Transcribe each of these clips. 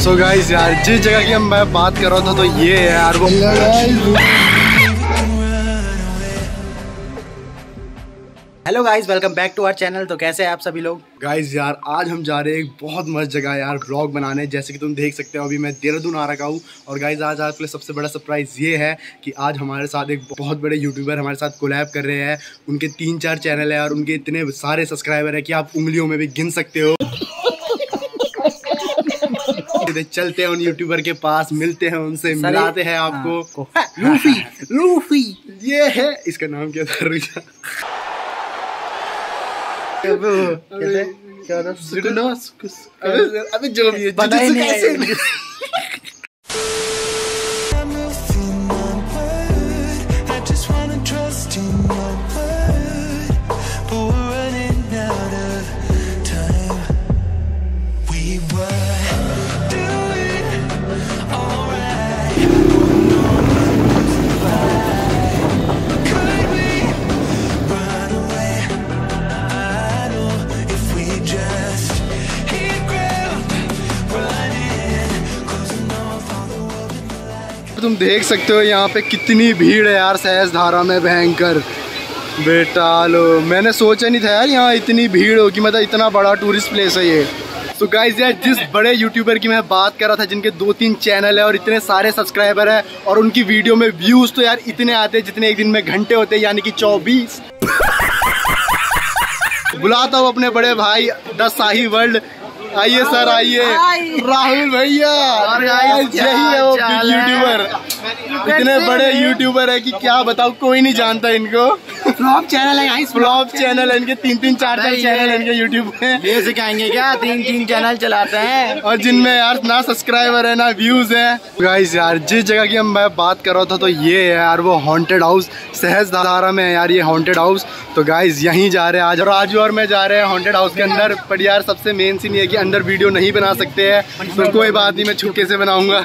सो so guys यार जिस जगह की हम मैं बात कर रहा था तो ये है यार वो hello guys welcome back to our channel तो कैसे हैं आप सभी लोग? गाइस यार आज हम जा रहे हैं एक बहुत मस्त जगह यार ब्लॉग बनाने। जैसे कि तुम देख सकते हो अभी मैं देहरादून आ रखा हूँ। और गाइस आज आपके लिए सबसे बड़ा सरप्राइज़ ये है कि आज हमारे साथ एक बहुत बड़े यूट्यूबर हमारे साथ कोलैब कर रहे हैं। उनके तीन चार चैनल है और उनके इतने सारे सब्सक्राइबर है कि आप उंगलियों में भी गिन सकते हो। चलते हैं उन यूट्यूबर के पास मिलते हैं उनसे मिलाते हैं आपको। लूफी लूफी ये है। इसका नाम क्या था रुझा अबे जो भी है तुम देख सकते हो यहाँ पे कितनी भीड़ है यार सहज धारा में भयंकर। बेटा लो, मैंने सोचा नहीं था यार यहाँ इतनी भीड़ होगी मतलब इतना बड़ा टूरिस्ट प्लेस है ये। तो गाइज़ यार जिस बड़े यूट्यूबर की मैं बात कर रहा था, जिनके दो तीन चैनल है और इतने सारे सब्सक्राइबर है और उनकी वीडियो में व्यूज़ तो यार इतने आते हैं जितने एक दिन में घंटे होते हैं, यानी कि चौबीस। बुलाता हूँ अपने बड़े भाई, द शाही वर्ल्ड आइए सर आइए। राहुल भैया। यही है वो यूट्यूबर इतने बड़े यूट्यूबर है कि क्या बताओ कोई नहीं जानता इनको। फ्लॉप चैनल है फ्लॉप चैनल है इनके तीन तीन चार चार चैनल इनके यूट्यूब पे ये सिखाएँगे क्या? तीन तीन चैनल चलाते हैं। और जिनमें यार ना सब्सक्राइबर है ना व्यूज़ है। गाइस यार जिस जगह की मैं बात कर रहा था तो ये है यार वो हॉन्टेड हाउस सहज धारा में है यार ये हॉन्टेड हाउस तो गाइज़ यहीं जा रहे हैं आज। और आज और मैं जा रहे हैं हॉन्टेड हाउस के अंदर। पर यार सबसे मेन सीन ये कि अंदर वीडियो नहीं बना सकते हैं। तो कोई बात नहीं मैं छुपके से बनाऊँगा।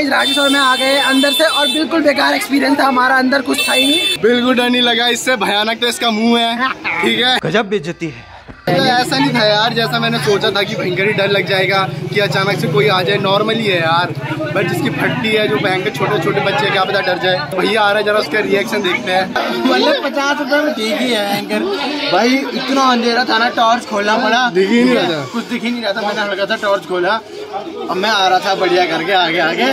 गाइस राजेश और मैं आ गए अंदर से और बिल्कुल बेकार एक्सपीरियंस था। हमारा अंदर कुछ था ही नहीं। बिल्कुल डर नहीं लगा इससे भयानक तो इसका मुँह है। ठीक है? गजब बेइज्जती है। तो ऐसा नहीं था यार जैसा मैंने सोचा था कि भयंकर ही डर लग जाएगा कि अचानक से कोई आ जाए। नॉर्मली है यार बट जिसकी फटती है जो भयंकर छोटे छोटे बच्चे क्या पता डर जाए। भैया आ रहा है जरा उसका रिएक्शन देखते हैं। मतलब पचास रुपए में ठीक ही है एंकर भाई इतना अंधेरा था ना टॉर्च खोलना पड़ा। दिख ही नहीं रहा था। कुछ दिख ही नहीं रहा था मैंने हल्का था टॉर्च खोला। अब मैं आ रहा था बढ़िया करके आगे आगे।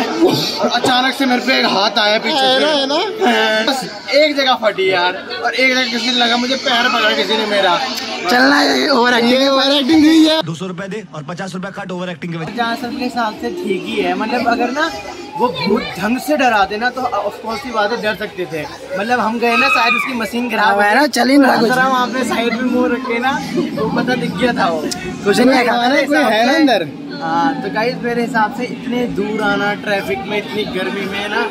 और अचानक से मेरे पे एक हाथ आया पीछे से। ना ना? बस एक जगह फटी यार और एक जगह किसी ने लगा मुझे पैर पकड़ा किसी ने मेरा। चलना है ओवर एक्टिंग ओवर एक्टिंग नहीं है। दो सौ रुपए दे और पचास रुपए कट ओवर एक्टिंग के वजह पचास रुपए के हिसाब से ठीक ही है। मतलब अगर ना वो भूत ढंग से डराते ना तो ऑफकोर्स की बात है डर सकते थे। मतलब हम गए ना शायद उसकी मशीन खराब है ना चल ही नहीं रहा वहाँ पे साइड में मुँह रख के ना तो पता दिख गया था वो। कुछ नहीं है है ना अंदर? हाँ तो गाइस मेरे हिसाब से इतने दूर आना ट्रैफ़िक में इतनी गर्मी में ना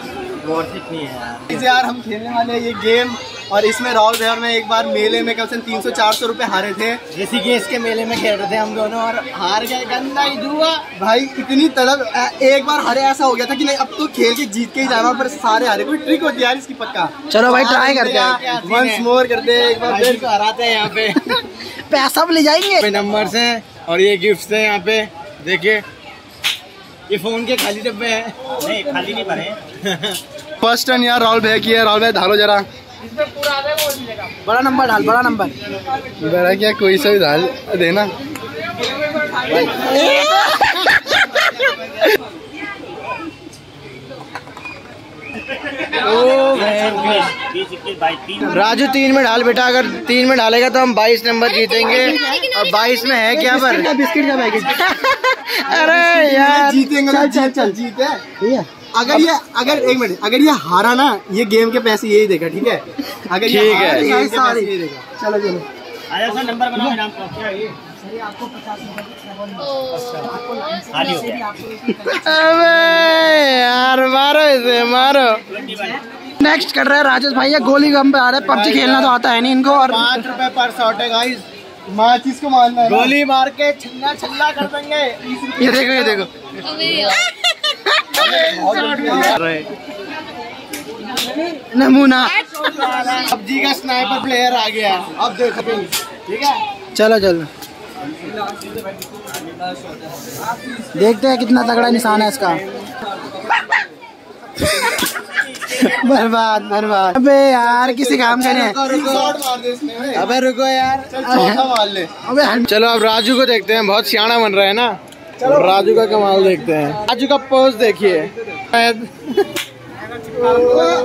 वर्थ इट नहीं है यार। यार हम खेलने वाले हैं ये गेम और इसमें राहुल भैया और मैं एक बार मेले में कम से कम तीन सौ चार सौ रुपए हारे थे। जैसे कि इसके मेले में खेल रहे थे हम दोनों और हार गए गंदा ही जुआ भाई इतनी तड़प एक बार हारे ऐसा हो गया था कि नहीं अब तो खेल के जीत के ही जाना पर सारे हारे। कोई ट्रिक होती है यार इसकी पक्का? चलो भाई ट्राई करते हैं। वंस मोर करते हैं एक बार फिर। हराते हैं यहाँ पे। पैसा भी ले जाएँगे। नंबर है और ये गिफ्ट है यहाँ पे। देखिए ये फ़ोन के खाली डब्बे हैं। नहीं खाली नहीं भरे फ़र्स्ट टर्न यार राहुल भैया की है राहुल भैया ढालो जरा। बड़ा नंबर डाल बड़ा नंबर। बड़ा क्या कोई सा भी डाल देना राजू तीन में डाल बेटा अगर तीन में डालेगा तो हम बाईस नंबर जीतेंगे। और बाईस में है क्या पर? बिस्किट का पैकेट अरे यार। जीतेंगे चल चल चल जीते अगर ये अगर एक मिनट अगर ये हारा ना ये गेम के पैसे यही देगा ठीक है? अगर ये ठीक हारा है। तो पैसे यही देगा। चलो चलो। नंबर बनाओ इनाम का। क्या है। ये अबे यार मारो इसे मारो। नेक्स्ट कर रहा है राजेश भाई ये गोली गम पे आ रहा है। पबजी खेलना तो आता है नहीं इनको और पाँच रुपए पर शॉट है गाइस माचिस को मारना है। गोली मार के छल्ला छल्ला कर देंगे। ये देखो ये देखो। नमूना। पबजी का स्नाइपर प्लेयर आ गया। अब देखो। ठीक है? चलो चलो। देखते हैं कितना तगड़ा निशान है इसका। बर्बाद बर्बाद। अबे यार किसी काम का नहीं अबे रुको यार। अबे चलो अब राजू को देखते हैं। बहुत सियाना बन रहा है ना? राजू का कमाल देखते हैं। राजू का पोज देखिए।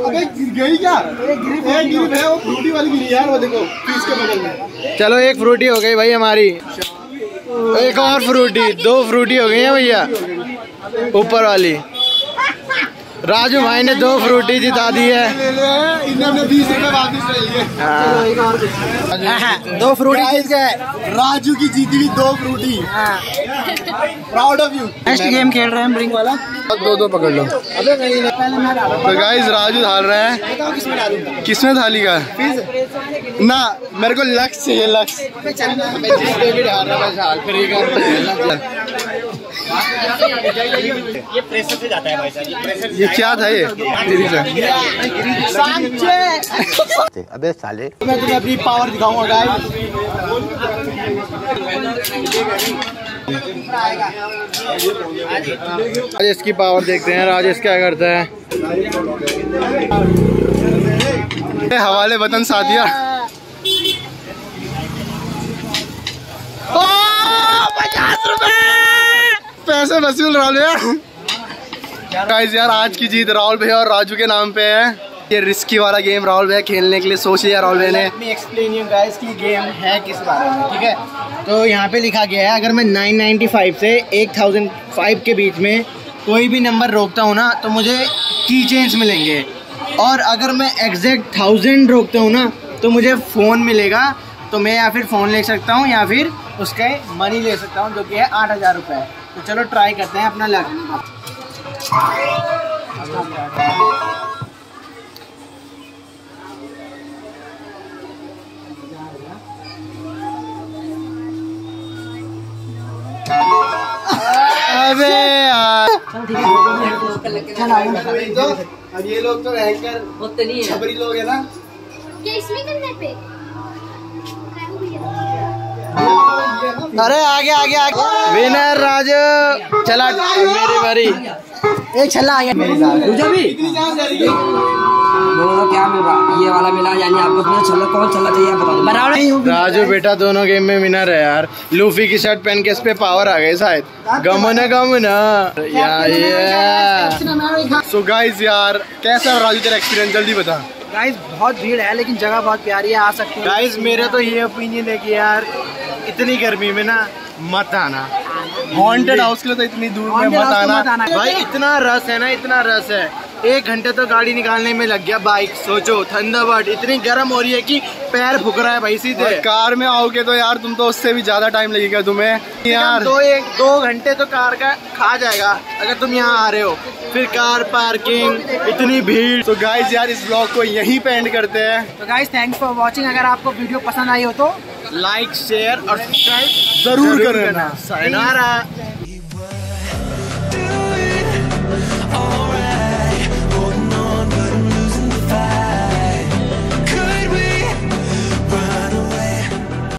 अबे गिर गई क्या? गिरी गिरी है वो फ्रूटी वाली। गिरी यार वो देखो के बगल में। चलो एक फ्रूटी हो गई भाई हमारी। एक और फ्रूटी दो फ्रूटी हो गई है भैया। ऊपर वाली। राजू भाई ने दो फ्रूटी जिता दी है। इन्होंने बीस रुपए वापस ले लिए दो फ्रूटी जीत गए। राजू की जीती हुई दो Frooti. Proud of you next game खेल रहे हैं रिंग वाला। दो दो पकड़ लो। अबे नहीं पहले मैं डालूं। तो गाइस राजू डाल रहा है। बताओ किसमें डालूं? किसमें थाली का? ना मेरे को लक्ष्य चाहिए लक्ष्य भी डाल रहा है झाल फ्री का ये प्रेशर से जाता है भाई साहब ये क्या था ये? अबे साले मैं तुम्हें अपनी पावर दिखाऊँगा गाइस राजेश की पावर देखते हैं राजेश क्या करता है हवाले वतन साथिया पचास रुपए। पैसे वसूल रहा है। गाइस यार, आज की जीत राहुल भैया और राजू के नाम पे है। ये रिस्की वाला गेम राहुल भैया खेलने के लिए सोच लिया राहुल भैया ने। Explain you guys कि गेम है किस बारे में, ठीक है? तो यहाँ पे लिखा गया है, अगर मैं 995 से 1005 के बीच में कोई भी नंबर रोकता हूँ ना तो मुझे की चेंज मिलेंगे। और अगर मैं एग्जैक्ट थाउज़ेंड रोकता हूँ ना तो मुझे फ़ोन मिलेगा। तो मैं या फिर फ़ोन ले सकता हूँ या फिर उसके मनी ले सकता हूँ, जो कि है आठ हज़ार रुपये तो चलो ट्राई करते हैं अपना लग अबे यार। अब ये लोग तो नहीं है। छबरी लोग है ना। क्या इसमें करने पे? अरे आगे आगे आगे। विनर राजू चला मेरी बारी। एक छल्ला आ गया मुझे भी? बोलो क्या मिल ये वाला मिला यानी आपको अपना चलो कौन चाहिए राजू बेटा दोनों गेम में विनर है यार। लूफी की शर्ट पहन के इस पे पावर आ गए शायद। गमन गमन यार सो गाइस यार कैसा राजू तेरा एक्सपीरियंस जल्दी बता। गाइस बहुत भीड़ है लेकिन जगह बहुत प्यारी है आ सकते हैं। गाइस मेरा तो ये ओपिनियन है कि यार इतनी गर्मी में ना मत आना। हॉन्टेड हाउस के लिए तो इतनी दूर में मत आना। भाई इतना रस है ना इतना रस है। एक घंटे तो गाड़ी निकालने में लग गया बाइक सोचो थंडरबर्ड इतनी गर्म हो रही है कि पैर फुक रहा है भाई सीधे। कार में आओगे तो यार तुम तो उससे भी ज़्यादा टाइम लगेगा तुम्हें। यार। दो एक दो घंटे तो कार का खा जाएगा अगर तुम यहाँ आ रहे हो। फिर कार पार्किंग इतनी भीड़। तो गाइस यार इस ब्लॉग को यहीं पे एंड करते हैं। तो गाइस थैंक्स फॉर वाचिंग अगर आपको वीडियो पसंद आई हो तो लाइक शेयर और सब्सक्राइब ज़रूर करना।